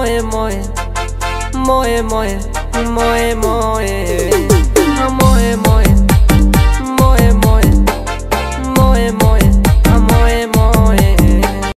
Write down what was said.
moje, moje, moje, moje, moje.